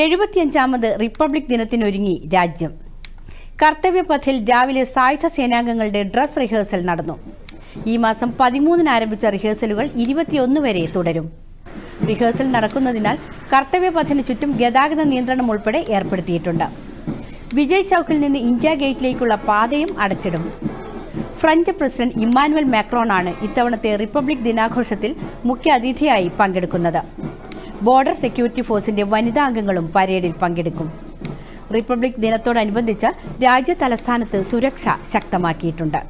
എഴുപത്തിയഞ്ചാമത് republic ദിനത്തിനൊരുങ്ങി രാജ്യം. കർത്തവ്യപഥിൽ രാവിലെ സായുധ സേനാംഗങ്ങളുടെ ഡ്രസ് റിഹേഴ്സൽ നടന്നു. ഈ മാസം പതിമൂന്നിന് ആരംഭിച്ച റിഹേഴ്സലുകൾ ഇരുപത്തിയൊന്ന് വരെ തുടരും. റിഹേഴ്സൽ നടക്കുന്നതിനാൽ കർത്തവ്യപഥിന് ചുറ്റും ഗതാഗത നിയന്ത്രണം ഉൾപ്പെടെ ഏർപ്പെടുത്തിയിട്ടുണ്ട്. വിജയ് ചൌക്കിൽ നിന്ന് ഇന്ത്യ ഗേറ്റിലേക്കുള്ള പാതയും അടച്ചിടും. ഫ്രഞ്ച് പ്രസിഡന്റ് ഇമ്മാനുവൽ മാക്രോണാണ് ഇത്തവണത്തെ റിപ്പബ്ലിക് ദിനാഘോഷത്തിൽ മുഖ്യ അതിഥിയായി പങ്കെടുക്കുന്നത്. ബോർഡർ സെക്യൂരിറ്റി ഫോഴ്സിന്റെ വനിതാ അംഗങ്ങളും പരേഡിൽ പങ്കെടുക്കും. റിപ്പബ്ലിക് ദിനത്തോടനുബന്ധിച്ച് രാജ്യ തലസ്ഥാനത്ത് സുരക്ഷ ശക്തമാക്കിയിട്ടുണ്ട്.